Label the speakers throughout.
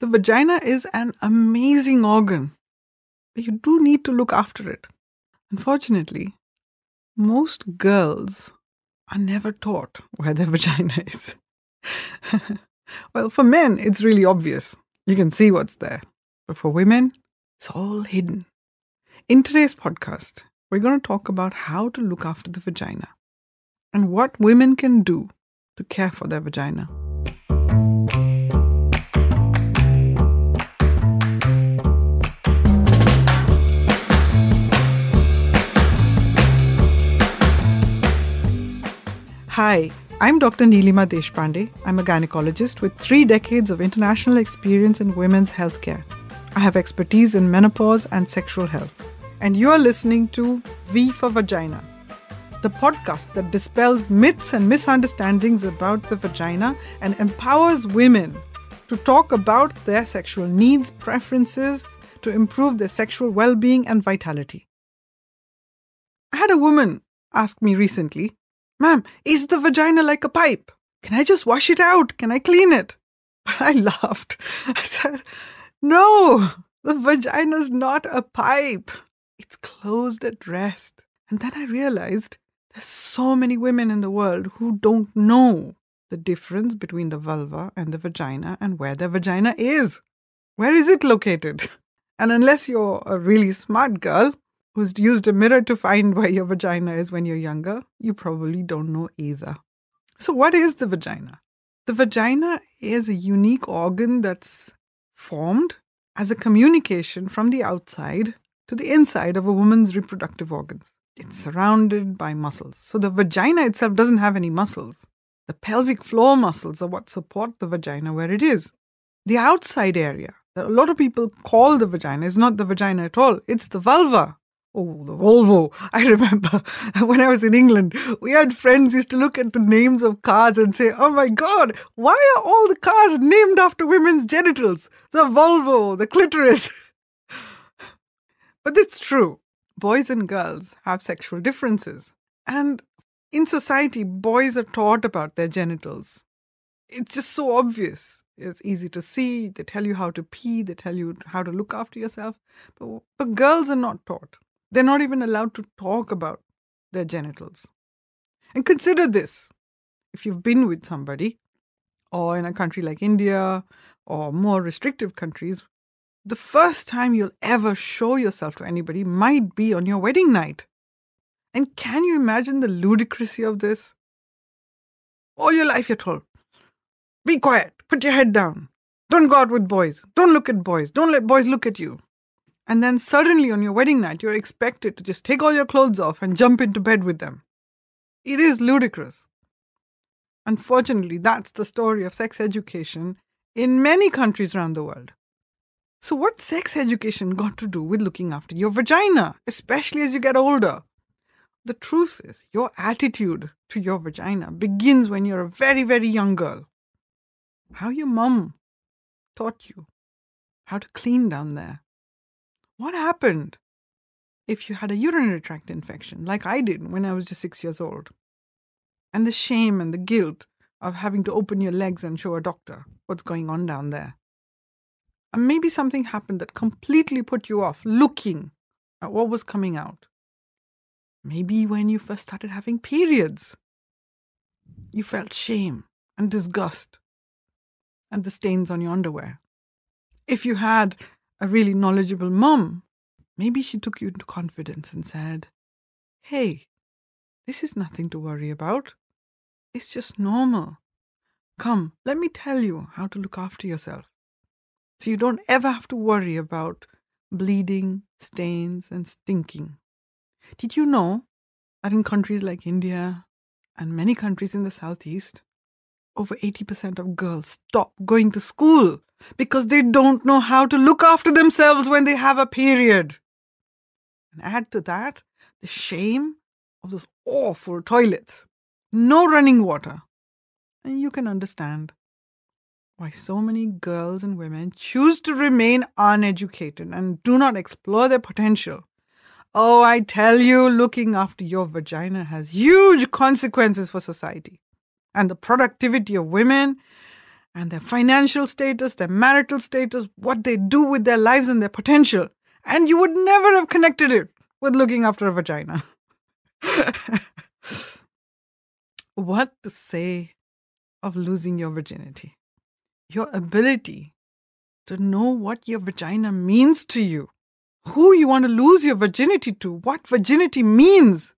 Speaker 1: The vagina is an amazing organ. You do need to look after it. Unfortunately, most girls are never taught where their vagina is. well, for men, it's really obvious. You can see what's there. But for women, it's all hidden. In today's podcast, we're going to talk about how to look after the vagina and what women can do to care for their vagina. Hi, I'm Dr. Neelima Deshpande. I'm a gynecologist with three decades of international experience in women's healthcare. I have expertise in menopause and sexual health. And you're listening to V for Vagina, the podcast that dispels myths and misunderstandings about the vagina and empowers women to talk about their sexual needs, preferences, to improve their sexual well being and vitality. I had a woman ask me recently, Ma'am, is the vagina like a pipe? Can I just wash it out? Can I clean it? I laughed. I said, No, the vagina's not a pipe. It's closed at rest. And then I realized there's so many women in the world who don't know the difference between the vulva and the vagina and where the vagina is. Where is it located? And unless you're a really smart girl who's used a mirror to find where your vagina is when you're younger, you probably don't know either. So, what is the vagina? The vagina is a unique organ that's formed as a communication from the outside to the inside of a woman's reproductive organs. It's surrounded by muscles. So the vagina itself doesn't have any muscles. The pelvic floor muscles are what support the vagina where it is. The outside area that a lot of people call the vagina is not the vagina at all, it's the vulva. Oh, the Volvo. I remember when I was in England, we had friends used to look at the names of cars and say, Oh my God, why are all the cars named after women's genitals? The Volvo, the clitoris. but it's true boys and girls have sexual differences. And in society, boys are taught about their genitals. It's just so obvious. It's easy to see. They tell you how to pee, they tell you how to look after yourself. But, but girls are not taught. They're not even allowed to talk about their genitals. And consider this if you've been with somebody, or in a country like India, or more restrictive countries the first time you'll ever show yourself to anybody might be on your wedding night. And can you imagine the ludicrousy of this? All your life you're told, be quiet, put your head down, don't go out with boys, don't look at boys, don't let boys look at you. And then suddenly on your wedding night, you're expected to just take all your clothes off and jump into bed with them. It is ludicrous. Unfortunately, that's the story of sex education in many countries around the world. So, what's sex education got to do with looking after your vagina, especially as you get older? The truth is, your attitude to your vagina begins when you're a very, very young girl. How your mum taught you how to clean down there. What happened if you had a urinary tract infection, like I did when I was just six years old? And the shame and the guilt of having to open your legs and show a doctor what's going on down there. And maybe something happened that completely put you off looking at what was coming out. Maybe when you first started having periods, you felt shame and disgust and the stains on your underwear. If you had a really knowledgeable mom, maybe she took you into confidence and said, Hey, this is nothing to worry about. It's just normal. Come, let me tell you how to look after yourself. So you don't ever have to worry about bleeding, stains, and stinking. Did you know that in countries like India and many countries in the Southeast, over 80% of girls stop going to school because they don't know how to look after themselves when they have a period? And add to that the shame of those awful toilets, no running water. And you can understand why so many girls and women choose to remain uneducated and do not explore their potential. Oh, I tell you, looking after your vagina has huge consequences for society and the productivity of women and their financial status, their marital status, what they do with their lives and their potential. And you would never have connected it with looking after a vagina. what to say of losing your virginity? Your ability to know what your vagina means to you, who you want to lose your virginity to, what virginity means.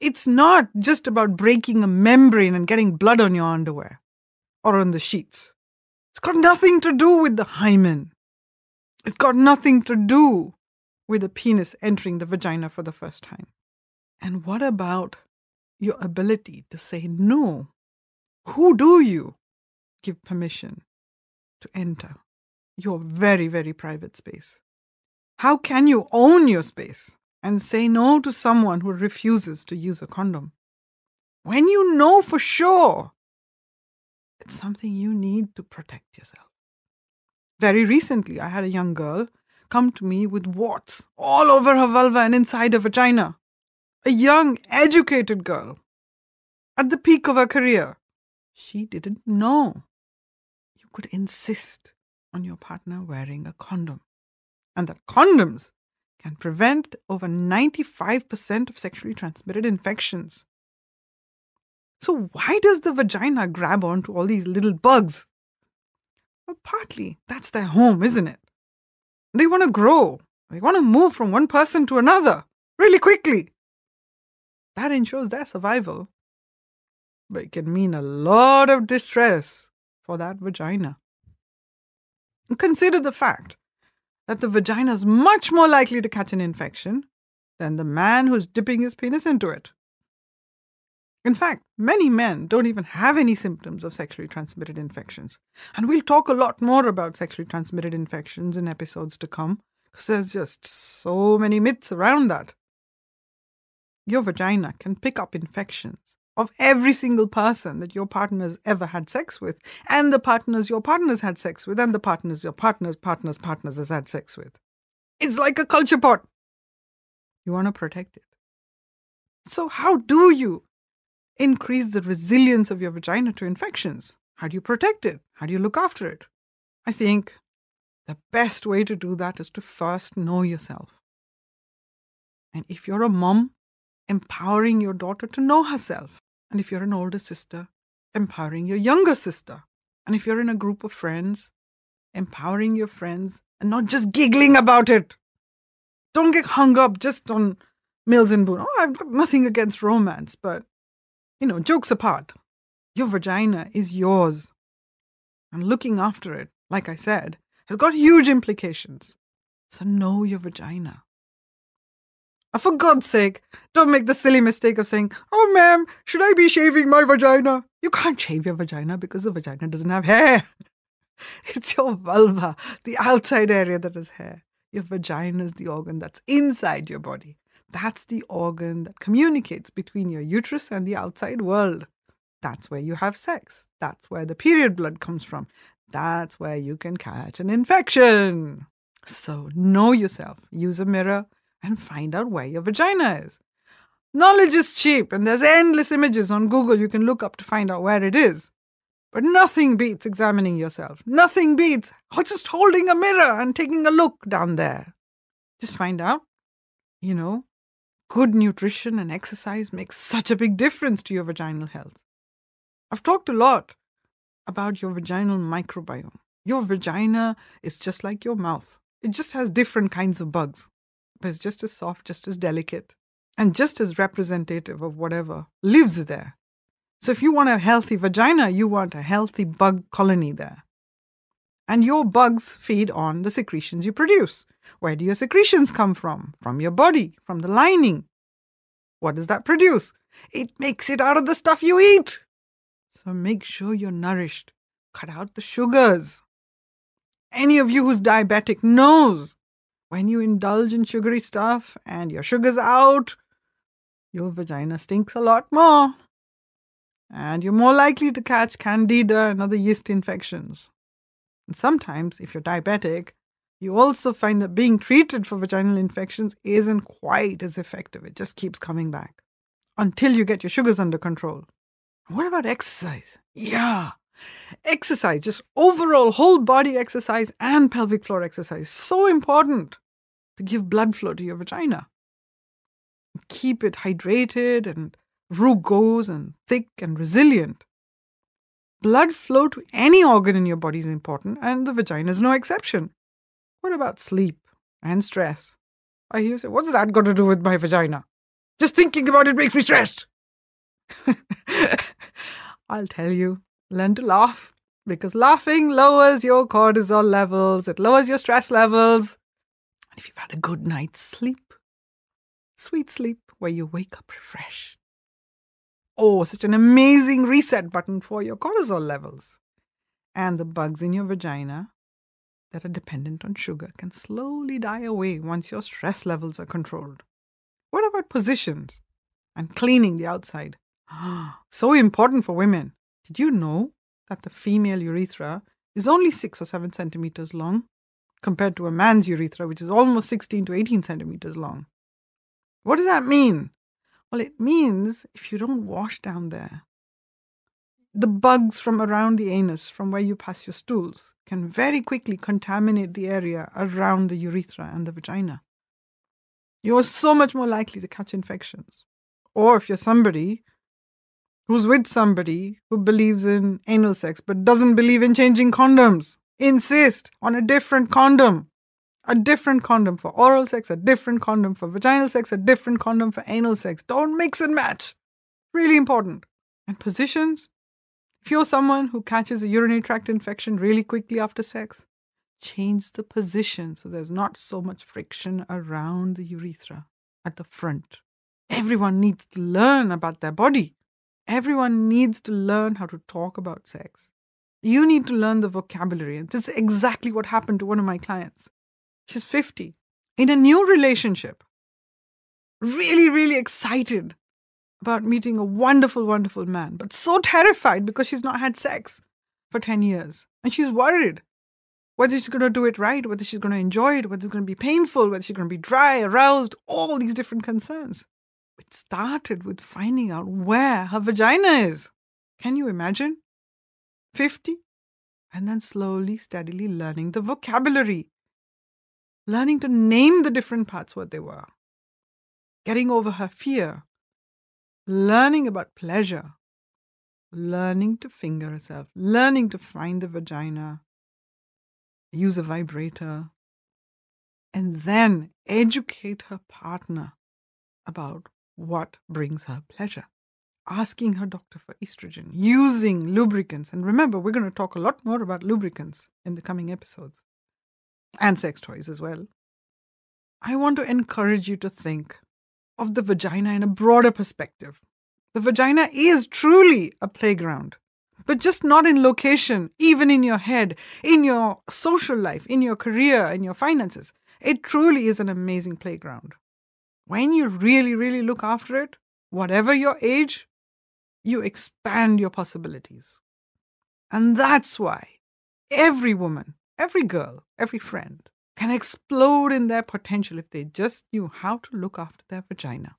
Speaker 1: It's not just about breaking a membrane and getting blood on your underwear or on the sheets. It's got nothing to do with the hymen. It's got nothing to do with the penis entering the vagina for the first time. And what about your ability to say no? Who do you give permission to enter your very, very private space? How can you own your space and say no to someone who refuses to use a condom? When you know for sure it's something you need to protect yourself. Very recently, I had a young girl come to me with warts all over her vulva and inside her vagina. A young, educated girl at the peak of her career. She didn't know. You could insist on your partner wearing a condom, and that condoms can prevent over 95% of sexually transmitted infections. So, why does the vagina grab onto all these little bugs? Well, partly that's their home, isn't it? They want to grow, they want to move from one person to another really quickly. That ensures their survival. But it can mean a lot of distress for that vagina. Consider the fact that the vagina is much more likely to catch an infection than the man who's dipping his penis into it. In fact, many men don't even have any symptoms of sexually transmitted infections. And we'll talk a lot more about sexually transmitted infections in episodes to come, because there's just so many myths around that. Your vagina can pick up infections of every single person that your partner's ever had sex with, and the partners your partners had sex with, and the partners your partner's partner's partners has had sex with. It's like a culture pot. You want to protect it. So, how do you increase the resilience of your vagina to infections? How do you protect it? How do you look after it? I think the best way to do that is to first know yourself. And if you're a mom, empowering your daughter to know herself. And if you're an older sister, empowering your younger sister. And if you're in a group of friends, empowering your friends and not just giggling about it. Don't get hung up just on Mills and Boon. Oh, I've got nothing against romance, but you know, jokes apart, your vagina is yours. And looking after it, like I said, has got huge implications. So know your vagina. Oh, for God's sake, don't make the silly mistake of saying, Oh, ma'am, should I be shaving my vagina? You can't shave your vagina because the vagina doesn't have hair. It's your vulva, the outside area that has hair. Your vagina is the organ that's inside your body. That's the organ that communicates between your uterus and the outside world. That's where you have sex. That's where the period blood comes from. That's where you can catch an infection. So know yourself. Use a mirror and find out where your vagina is. Knowledge is cheap, and there's endless images on Google you can look up to find out where it is. But nothing beats examining yourself. Nothing beats just holding a mirror and taking a look down there. Just find out, you know, good nutrition and exercise makes such a big difference to your vaginal health. I've talked a lot about your vaginal microbiome. Your vagina is just like your mouth, it just has different kinds of bugs, but it's just as soft, just as delicate, and just as representative of whatever lives there. So if you want a healthy vagina, you want a healthy bug colony there. And your bugs feed on the secretions you produce. Where do your secretions come from? From your body, from the lining. What does that produce? It makes it out of the stuff you eat. So make sure you're nourished. Cut out the sugars. Any of you who's diabetic knows when you indulge in sugary stuff and your sugar's out, your vagina stinks a lot more. And you're more likely to catch candida and other yeast infections. And sometimes, if you're diabetic, you also find that being treated for vaginal infections isn't quite as effective. It just keeps coming back until you get your sugars under control. What about exercise? Yeah, Exercise, just overall whole body exercise and pelvic floor exercise. So important to give blood flow to your vagina. Keep it hydrated and rugose and thick and resilient. Blood flow to any organ in your body is important, and the vagina is no exception. What about sleep and stress? I hear you say, What's that got to do with my vagina? Just thinking about it makes me stressed. I'll tell you, learn to laugh because laughing lowers your cortisol levels, it lowers your stress levels. And if you've had a good night's sleep, sweet sleep where you wake up refreshed. Oh, such an amazing reset button for your cortisol levels. And the bugs in your vagina that are dependent on sugar can slowly die away once your stress levels are controlled. What about positions and cleaning the outside? so important for women. Did you know that the female urethra is only 6 or 7 centimeters long compared to a man's urethra, which is almost 16 to 18 centimeters long? What does that mean? Well, it means if you don't wash down there, the bugs from around the anus, from where you pass your stools, can very quickly contaminate the area around the urethra and the vagina. You're so much more likely to catch infections. Or if you're somebody who's with somebody who believes in anal sex but doesn't believe in changing condoms. Insist on a different condom. A different condom for oral sex, a different condom for vaginal sex, a different condom for anal sex. Don't mix and match. Really important. And positions. If you're someone who catches a urinary tract infection really quickly after sex, change the position so there's not so much friction around the urethra at the front. Everyone needs to learn about their body. Everyone needs to learn how to talk about sex. You need to learn the vocabulary. And this is exactly what happened to one of my clients. She's 50, in a new relationship, really, really excited about meeting a wonderful, wonderful man, but so terrified because she's not had sex for 10 years. And she's worried whether she's going to do it right, whether she's going to enjoy it, whether it's going to be painful, whether she's going to be dry, aroused, all these different concerns. It started with finding out where her vagina is. Can you imagine? 50? And then slowly, steadily learning the vocabulary, learning to name the different parts what they were, getting over her fear, learning about pleasure, learning to finger herself, learning to find the vagina, use a vibrator, and then educate her partner about what brings her pleasure. Asking her doctor for estrogen, using lubricants. And remember, we're going to talk a lot more about lubricants in the coming episodes and sex toys as well. I want to encourage you to think of the vagina in a broader perspective. The vagina is truly a playground, but just not in location, even in your head, in your social life, in your career, in your finances. It truly is an amazing playground when you really, really look after it, whatever your age, you expand your possibilities. And that's why every woman, every girl, every friend can explode in their potential if they just knew how to look after their vagina.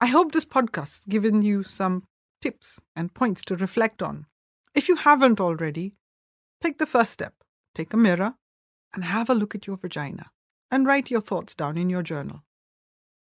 Speaker 1: I hope this podcast has given you some tips and points to reflect on. If you haven't already, take the first step. Take a mirror and have a look at your vagina and write your thoughts down in your journal.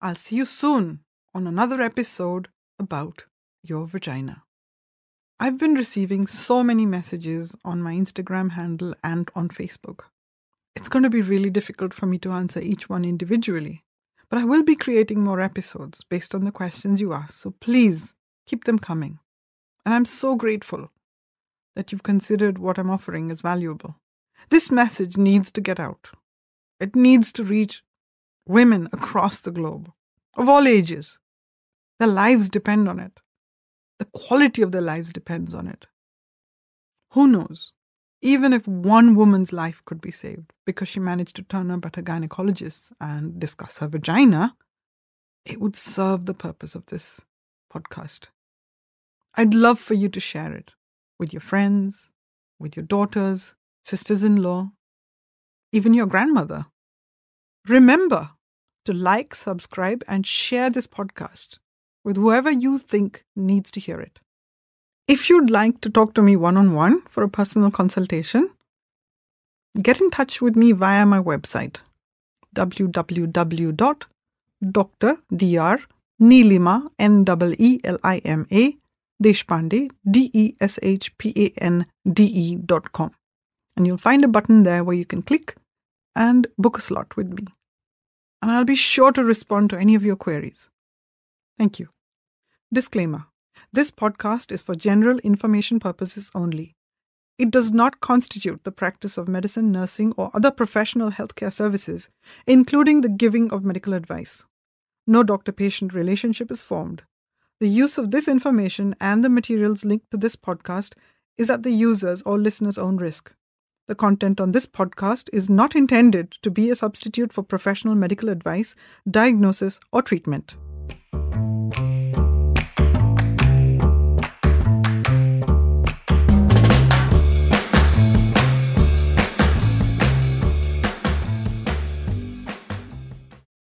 Speaker 1: I'll see you soon on another episode about your vagina. I've been receiving so many messages on my Instagram handle and on Facebook. It's going to be really difficult for me to answer each one individually, but I will be creating more episodes based on the questions you ask, so please keep them coming. And I'm so grateful that you've considered what I'm offering as valuable. This message needs to get out. It needs to reach women across the globe, of all ages. Their lives depend on it. The quality of their lives depends on it. Who knows? Even if one woman's life could be saved because she managed to turn up at a gynecologist and discuss her vagina, it would serve the purpose of this podcast. I'd love for you to share it with your friends, with your daughters, sisters in law, even your grandmother. Remember to like, subscribe, and share this podcast with whoever you think needs to hear it. If you'd like to talk to me one on one for a personal consultation, get in touch with me via my website www.drdrnilima n l i m a deshpande d e s h p a n d e dot com and you'll find a button there where you can click and book a slot with me and I'll be sure to respond to any of your queries. Thank you. Disclaimer This podcast is for general information purposes only. It does not constitute the practice of medicine, nursing, or other professional healthcare services, including the giving of medical advice. No doctor patient relationship is formed. The use of this information and the materials linked to this podcast is at the user's or listener's own risk. The content on this podcast is not intended to be a substitute for professional medical advice, diagnosis, or treatment.